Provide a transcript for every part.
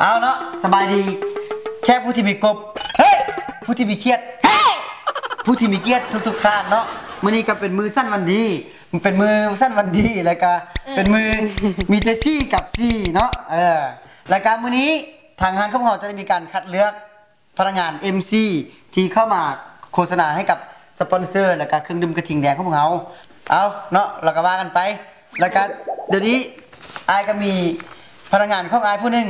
เอาเนาะสบายดี แค่ผู้ที่มีกบเฮ้ยผู้ที่มีเครียดเฮ้ยผู้ที่มีเกียรติทุกๆท่านเนาะมื้อนี้ก็เป็นมือสั้นวันดีมันเป็นมือสั้นวันดีแล้วก็เป็นมือมีแต่ซี่กับซี่เนาะเออรายการมื้อนี้ทางงานของเราจะได้มีการคัดเลือกพนักงาน MC ที่เข้ามาโฆษณาให้กับสปอนเซอร์ แล้วก็เครื่องดื่มกระทิงแดงของเราเอาเนาะเราก็ว่ากันไป แล้วก็เดี๋ยวนี้อายก็มีพนักงานของอายผู้หนึ่ง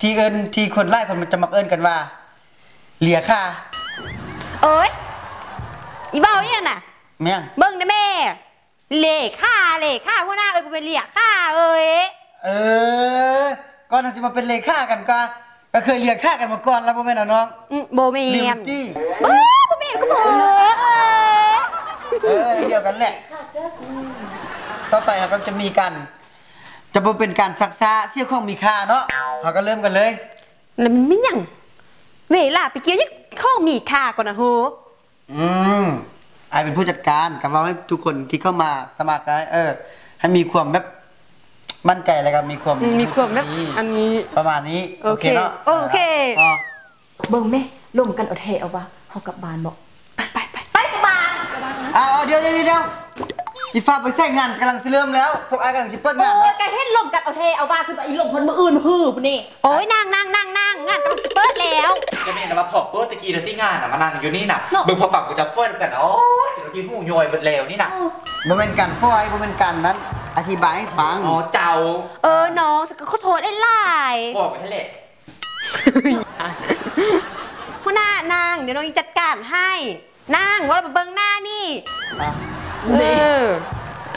ที่เอิญที่คนไล่คนมันจะมักเอิญกันว่า เหลียค่าเอ้ยอีเบ้าเนี่ยน่ะแม่งเบิ่งนะแม่ เหล่ค่าเหล่ค่าหัวหน้าเอ้ยกูเป็นเหลี่ยค่าเอ้ยเออก่อนที่จะมาเป็นเลขากันก็ก็เคยเรียนค่ากันมาก่อนแล้วพ่อแม่นอะน้องอืมโบเมลิวนตี้บ้าโบเมนก็บอกเอ้ยเออเดียวกันแหละ ต่อไปเราก็จะมีการ จะบ่เป็นการซักซ่าเสี่ยวของมีค่าเนาะเราก็เริ่มกันเลย แล้วมันไม่หยังเวลาไปเกี่ยวยังข้องมีค่าก่อนนะโหอืมไอายเป็นผู้จัดการกับเราให้ทุกคนที่เข้ามาสมัครได้เออ ให้มีความแบบมั่นใจแล้วก็มีความอืมมีความแบบดีอันนี้ประมาณนี้ โอเคเนาะโอเคพอเบิ่งแม่ลมกันเอาเทเอาวะเฮากลับบ้านบอกไปไปไปไปกลับบ้านเอาเอาเดี๋ยวเดี๋ยวเดี๋ยว อีฟ้าไปใส่งานกำลังสิเริ่มแล้วพวกไอ้ายกำลังสิเปิดโอ้งานยแล้วกะเฮ็ดลมกันเอาเทเอาว่าคืออีลมคนมืออื่นฮือพุ่นนี่โอ้ยนั่งนั่งนั่งนั่งงานกำลังสเปิดแล้วจะมีนะมาพอเปิดตะกี้เดี๋ยวที่งานน่ะมานั่งอยู่นี่น่ะเบิ่งพอฝักกูจะเฟิร์นกันโอ้ยจะกินหูย่อยเบิดแล้วนี่น่ะบ่เป็นการฟอยบ่เป็นการนั้นอธิบายให้ฟังอ๋อเจ้า เออน้องสกขอโทษได้หลายบอกไปให้เละหัวหน้านางเดี๋ยวน้องจัดการให้นางว่าเราเบิ่งหน้านี่อะ เออ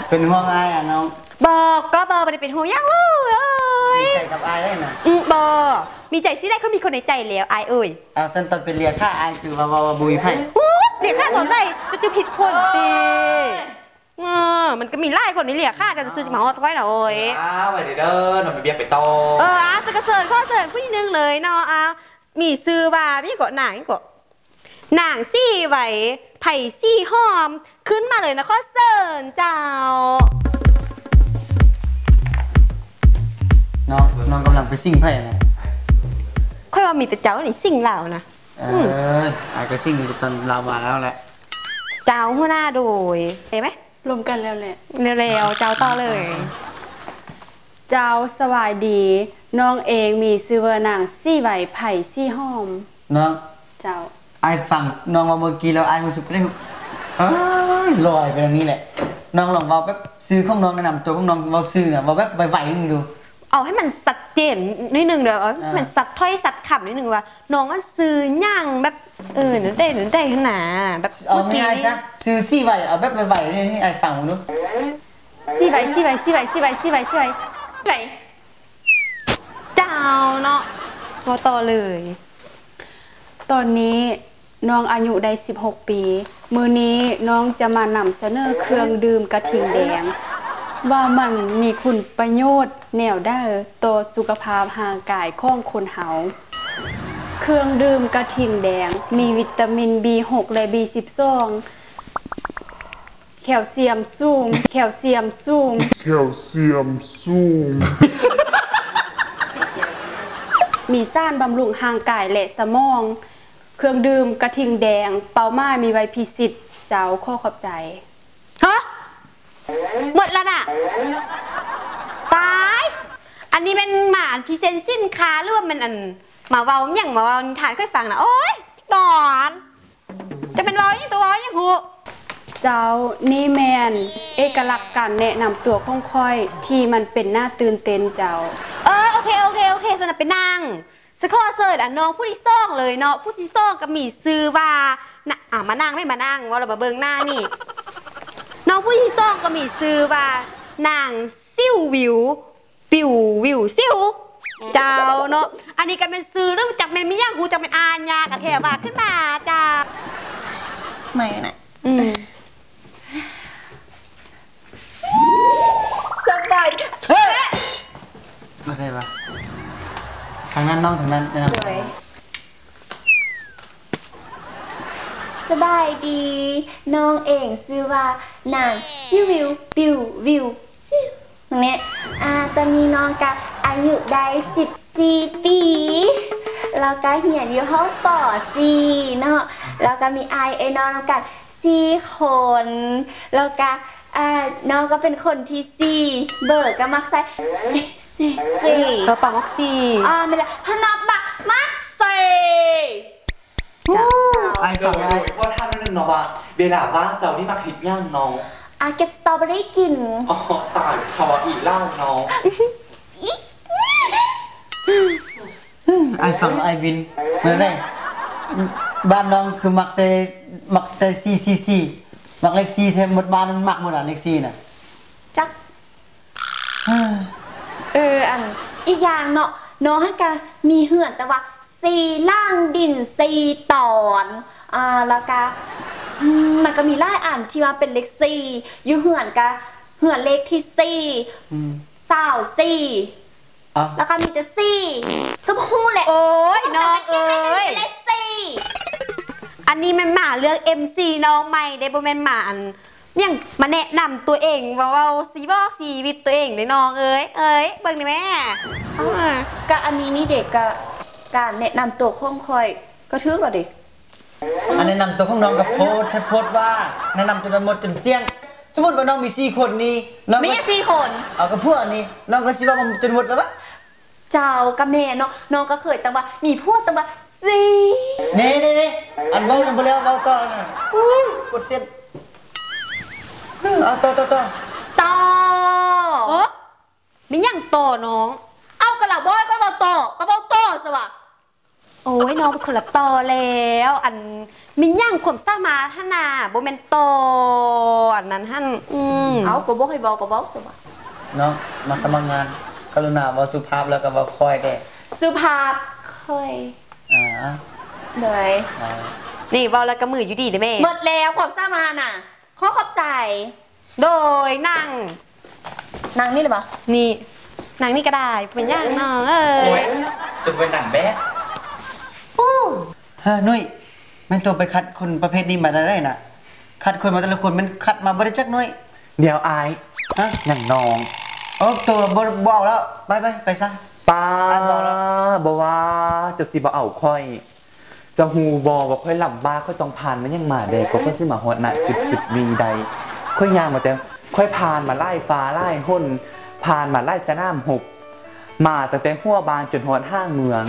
เป็นห่วงอายอะน้องบอกก็บอกไม่ได้เป็นห่วงยังเลยเอ้ยดีใจกับอายได้นะอืมบอกมีใจสิได้เขามีคนในใจแล้วอายเอ้ยเอาเส้นตอนเป็นเรียค่าอายคือว่าว่าว่าบุยไพ่อู้เรียกค่าตอนไหนจะจะผิดคนสิเออมันก็มีไล่คนนี้เรียกค่าจะจะซื้อจะมาฮอดไว้หน่อยอ้าวไปเด้อเด้อหน่อยไปเบียร์ไปโตอเอออะจะกระเซิร์นข้อเซิร์นผู้ที่หนึ่งเลยเนาะอะมีซื้อว่าพี่กดหนังกดหนังซี่ไว้ ไผ่ซี่หอม ขึ้นมาเลยนะข้อเซิร์นเจ้า น้องน้องกำลังไปซิ่งไพ่นะค่อยว่ามีแต่เจ้านี่สิ่งเหล่านะเอออายก็ซิ่งอยู่ตอนเรามาแล้วแหละ เจ้าหัวหน้าโดยเห็นไหมรวมกันแล้วแหละเร็วๆเจ้าต่อเลย เจ้าสวายดี น้องเองมีซื้อว่านางซี่ไหวไผ่ซี่หอมน้องเจ้า อายฟังน้องมาเมื่อกี้แล้วอายรู้สึกได้เอ้ยลอยไปอย่างนี้แหละ น้องลองเว่าแบบซื้อของน้องแนะนำตัวของน้องเว่าซื้ออะเว่าแบบไหวๆนิดนึงดูเอาให้มันสัดเจนนิดนึงเดี๋ยวเอาให้อ่ามัมันสัดถ้อยสัดคำนิดนึงว่า น้องมันซื้อย่างแบบเออหนูได้หนูได้ขนาดแบบเอามื่กี้ง่ายๆซะซื้อซี่ไหวเอาแบบไหวๆนี่ให้อายฟังดูซี่ไหวซี่ไหวซี่ไหวซี่ไหวซี่ไหวซี่ไหวไหวเจ้าเนาะพอต่อเลย ตอนนี้ น้องอายุได้ 16 ปี มือนี้น้องจะมานำเสนอเครื่องดื่มกระทิงแดง ว่ามันมีคุณประโยชน์แนวได้ต่อสุขภาพห่างกายของคนเฮาเครื่องดื่มกระทิงแดง มีวิตามิน B6 และ B12 แคลเซียมสูง แคลเซียมสูง calcium zoom มีซ่านบำรุงห่างกายและสมอง เครื่องดื่มกระทิงแดง เปามามีไวพิสิทธิ์เจ้าข้อขอบใจฮะหมดแล้วน่ะ ตาย อันนี้เป็นหมาพรีเซนต์สินค้าหรือว่ามันอันหมาเว้าอย่างหมาเว้านิทานเคยฟังนะโอ๊ยดอน จะเป็นเว้าอย่างตัวเว้าอย่างหูเจ้านี่แมนเอกลักษณ์การแนะนำตัวของค่อย ที่มันเป็นหน้าตื่นเต้นเจ้า เออโอเคโอเคโอเคสนับเป็นนาง จะข้อเสิร์ตอะน้องผู้ที่ซ่องเลยเนาะผู้ที่ซ่องก็มีซื้อว่านะอะมานั่งไม่มานั่งว่าเรามาเบิงหน้านี่น้องผู้ที่ซ่องก็มีซื้อว่านางซิ่ววิว ปิววิวซิ่วเจ้าเนาะอันนี้ก็เป็นซื้อเรื่องจากเป็นมิย่างหูจากเป็นอานยากระแทว่าขึ้นมาจ้าไม่นะอืมสบายไม่ใช่ปะทางนั้นน้องทางนั้นนะนำตัวสบายดี น้องเองชื่อว่านางซิวิวปิววิวซิวเนี่ยอ่าตอนนี้น้องก็อายุได้สิบสี่ปีแล้วก็เหียนอยู่ห้องปอสี่เนาะแล้วก็มีไอายไอน้องกันสี่คนแล้วก็อ่าน้องก็เป็นคนที่สี่เบิร์กก็มักใส่ สี่สี่สี่เออปากม็อกซี่อ่าไม่เลยพนับบักมักใส่จ้าไอ้เดี๋ยฝั่วงไปไอ้ดูพ่อท่านนิดนึงเนาะว่าเวลาว่างเจ้านี่มาผิดย่างน้องอะเก็บสตรอเบอรี่กิน อ๋อตายคออีเล่าน้องไอ้ฝั่งไอ้วินเหมือนไรบ้านน้องคือมักแต่มักแต่ซีซีซีมักเล็กซีเทมหมดบ้านมันมักหมดอะเล็กซีน่ะจักเอออันอีกอย่างเนาะน้องฮันกะมีเหือนแต่ว่าสีล่างดินสีตอนอ่าแล้วก็อืมมันก็มีหลายอันที่ว่าเป็นเลขสี่อยู่เหือนกะเหือนเลขที่สี่อืมสาวสี่เอะแล้วก็มีแต่สี่ก็พูดแหละโอ้ยน้องเอ้ยเลขสี่อันนี้มันหมาเรื่อง MC น้องใหม่ได้บ่แม่นหมาอัน ยังมาแนะนำตัวเองว่าเว้าสีบอกชีวิตตัวเองเลยน้องเอ้ยเอ้ยเบิ่งนี่แม่อ่าก็อันนี้นี่เด็กก็การแนะนำตัวข้องคอยก็ทึกเหรอดิอันแนะนำตัวของน้องกับโพสต์ให้โพสต์ว่าแนะนำจนหมดจนเสี่ยง สมมติว่าน้องมีสี่คนนี้น้องไม่ก็ใช่สี่คนเอากับพวกนี้น้องก็สิว่ามันจนหมดแล้วปะเจ้ากับแม่เนาะน้องก็เคยแต่ว่ามีพวกแต่ว่าสี่นี่นี่นี่อันเว้ายังบ่แล้วเว้าต่อนะอู้กดเส้น เอาต่อต่อต่อต่อโอ้มีหยังโตน้อง เอากระหล่ำบอยก็มาต่อก็มาต่อสวะโอ้ยน้องเป็นคนละโตแล้ว อันมีหยังข่มซ่ามาท่านาโบ่แม่นโตอันนั้นหั่นอืมเอาก็บอกให้บอกก็บอกสวะน้องมาสมัครงานกรุณาว้าสุภาพแล้วก็ว้าค่อยแด่สุภาพค่อยอ่าเหนื่อยนี่เว้าแล้วก็มืออยู่ดีเด้แม่หมดแล้วความสามารถน่ะขอขอบใจ โดยนั่งนางนี่เลยปะนี่นางนี่ก็ได้เป็นหยังน้องเอ้โอ้ยยจะเป็นหนังแบ๊ฮะนุ้ยแม่นตัวไปคัดคนประเภทนี้มาได้น่ะ คัดคนมาแต่ละคนมันคัดมาบ่ได้จักหน้อย เดี๋ยวอายฮะอย่างน้องโอ้ตัวบ่บ่เอาแล้วไปไปไปซะป้าอะบอกแล้วบอกว่าจะสิบ่เอาค่อยจะฮูบอว่าค่อยลำบ้าค่อยต้องผ่านมันยังมาเด็กก็ค่อยสิมาฮอดน่ะจุดจุดมีใด ค่อยยางมาแต่ค่อยผ่านมาไล่ฟ้าไล่หุ่นผ่านมาไล่สนามหบมาตั้งแต่หัวบานจนฮอดห้างเมือง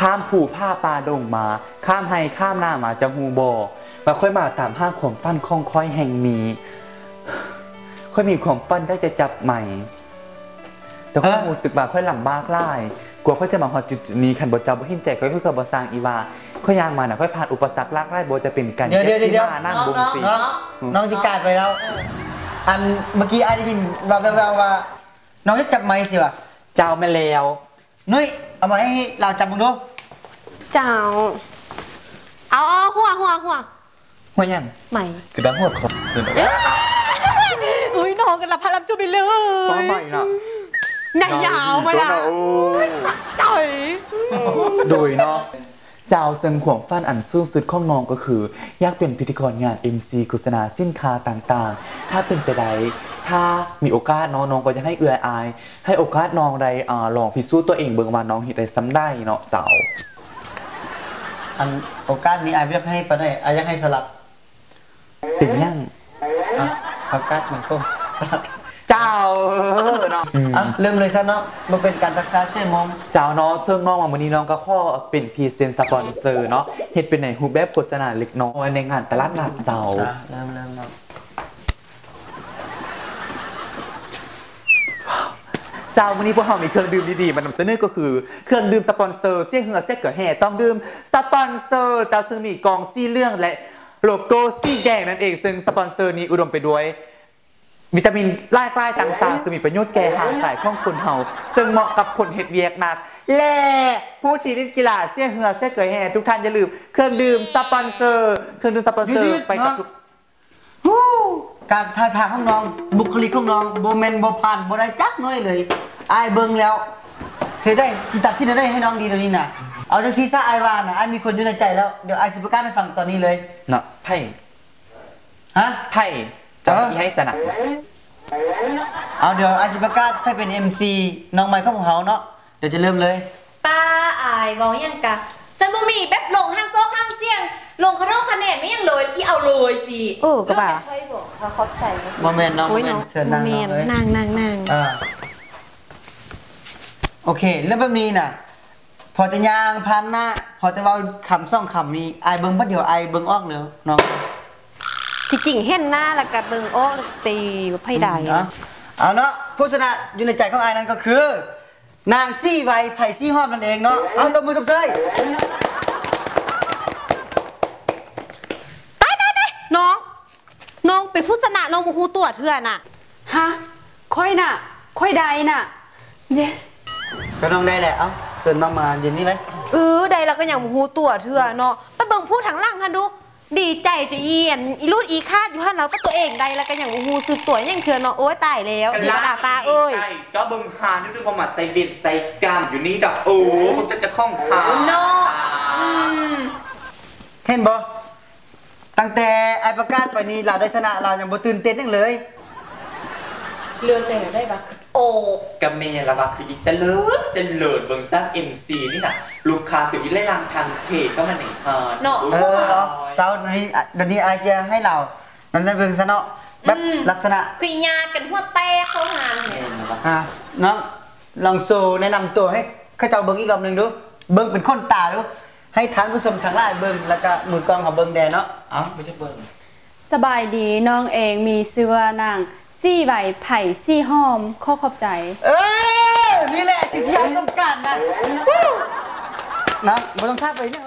ข้ามผูผ้าปลาดงมา ข้ามไฮข้ามหน้ามาจะฮูบอมาค่อยมาตามห้างขมฟันคองค่อยแห่งนี้ค่อยมีความฟันได้จะจับใหม่ แต่ค่อยรู้สึกว่าค่อยลำบากไล่ กลัวค่อยจะมาฮอดจุดๆนี้คันบ่จับบ่หินแตกค่อยค่อยกับ่สร้างอีวาค่อยยางมาน่ะค่อยผ่านอุปสรรคลากไล่บ่จะเป็นการเดี๋ยวเดี๋ยวเดี๋ยวเดี๋ยวที่มานั่งบนปีน้องน้องจะกลายไปแล้ว อันเมื่อกี้ไอ้ได้ยินว่าแววๆว่า น้องจะจับไม้สิวะเจ้าแม่แล้วนุ้ยเอามาให้เราจับมึงดูเจ้าเอาเอาหัวหัวหัวหัวยังใหม่คือดังหัวของคืออุ้ยน้องกันละพารับจุไปเลยป้าใหม่น่ะ หนังยาวมาละโอ้ยจ่อยโดยเนาะเจ้าเซิงขวงฟันอันสูงสุดของน้องก็คือ อยากเป็นพิธีกรงาน MC โฆษณาสินค้าต่างๆ ถ้าเป็นไปได้ถ้ามีโอกาสเน้องน้องก็จะให้เอื้ออาย ให้โอกาสน้องได้อ่าลองพิสูจน์ตัวเองเบิ่งว่าน้องเฮ็ดได้ซ้ำได้เนาะเจ้าอันโอกาสนี้ไอ้อยากให้ไปได้ไอ้อยากให้สลับเป็นยังอะโอกาสมันก็สลับ เจ้าเนาะอะเริ่มเลยซะเนาะมันเป็นการศึกษาเสียมองเจ้าเนาะซึ่งน้องมาวันนี้น้องก็ข้อเป็นพรีเซนต์สปอนเซอร์เนาะเฮ็ดเป็นในรูปแบบโฆษณาเล็กน้อยในงานตลาดนัดเจ้าอะเริ่มเริ่มเริ่มเจ้าวันนี้พวกเรามีเครื่องดื่มดีๆมานำเสนอก็คือเครื่องดื่มสปอนเซอร์เสี่ยเหงือเสี่ยเกิดแห่ต้องดื่มสปอนเซอร์เจ้าซึ่งมีกองซี่เรื่องและโลโก้ซี่แดงนั่นเองซึ่งสปอนเซอร์นี้อุดมไปด้วย วิตามินไล่ปลายต่างๆซึ่งมีประโยชน์แก่ห่างกายของคนเฮาซึ่งเหมาะกับคนเฮ็ดเวียกหนัก และผู้ที่เล่นกีฬาเสี่ยเหงือเสี่ยเกิดแห่ทุกท่านอย่าลืมเครื่องดื่มสปอนเซอร์ เครื่องดื่มสปอนเซอร์ไปกับทุกฮู้การท่าทางของน้องบุคลิกของน้องโบแมนโบผ่านโบได้จักน้อยเลยไอ้ายเบิ่งแล้วเฮ้ยได้กิตัดที่ได้ให้น้องดีตรงนี้น่ะ เอาจังซีซ่าไอ้ายว่าน่ะไอ้ายมีคนอยู่ในใจแล้วเดี๋ยวไอ้ายสิประกาศให้ฟังตอนนี้เลยเนาะไพ่ฮะไพ่เจะมีให้สนับเอาเดี๋ยวไอ้ายสิประกาศให้เป็น MC น้องใหม่ของพวกเขาเนาะเดี๋ยวจะเริ่มเลยป้าอายเว้าหยังกะฉันบ่มีแบบลงห้างซอกห้างเสียง ลงคะโนคะแนนไม่ยังเลยอีเอาเลยสิโอ้ก็บ่าค่อยบอกเขาเข้าใจไหมโมเมนต์น้องโอ้ยโมเมนเนาะต์เชิญโมนั่งเมน้อนงเลยนางนางนางอ่าโอเคแล้วแบบนี้น่ะพอจะยางพันหน้า พอจะเว้าคำซ่องคำนี้ไอายเบิ่งบัดเดียวไอายเบิ่งออกเนาะน้องที่ จริงเห็นหน้าแล้วก็เบิ่งออกแล้วก็ตีว่าไผใดเนาะเอาเนาะผู้ชนะอยู่ในใจของไอายนั้นก็คือ นางซี่ไวไผ่ซี่ฮอดนั่นเองเนาะเอาตบมือสมเสยตายตายตายน้อง น้องเป็นผู้ชนะน้องบ่ฮู้ตัวเทื่อน่ะฮะค่อยน่ะ ค่อยใดน่ะเย้ก็น้องได้แหละเอ้าเชิญน้องมายืนนี่ไหมเออใดเราก็ยังบ่ฮู้ตัวเทื่อเนาะไปเบิ่งผู้ทางหล่างหั่นดู ดีใจจะเอียนอีรูดอีคาดอยู่หั่นเราก็ตัวเองใดแล้วก็ยังบ่ฮู้สึกตัวยังเทื่อเนาะโอ๊ยตายแล้วดีดาตาเอ้ยใช่ก็เบิ่งหานี่ดูประมาทใส่เบ็ดใส่กล้ามอยู่นี่ดอกโอ้มึงจะจะคล้องหาเนาะเห็นบ่ตั้งแต่ไอายประกาศไปนี้เราได้ชนะเรายังบ่ตื่นเต้นยังเลยเรื่องแต่ได้ปะโอ้ กับเมย์ละว่าคืออีเจริญเจริญเบิ่งจ้าง MC นี่น่ะ ลูกค้าคืออีไล่ลังทางเพจก็มาหนึ่งทานเนาะเออเอาเสาร์นี้เดี๋ยวนี้ไอายจะให้เรานั่นจะเบิ่งซะเนาะแบบลักษณะคืออีญาติกันหัวแตกเข้าหาเนี่ยอะน้องลองโซแนะนำตัวให้เข้าเจ้าเบิ้งอีกรอบหนึ่งดู เบิ้งเป็นคนตาดูให้ทานผู้ชมทางไลน์เบิ้งแล้วก็มือกลองของเบิ้งแดนเนาะเอ้าไม่ใช่เบิ่ง สบายดีน้องเองมีชื่อว่านางซี่ใบไผ่ซี่หอมข้อขอบใจ เออนี่แหละสิ่งที่ไอ้ต้องการนะวู้นะไม่ต้องท่าไปเนี่ย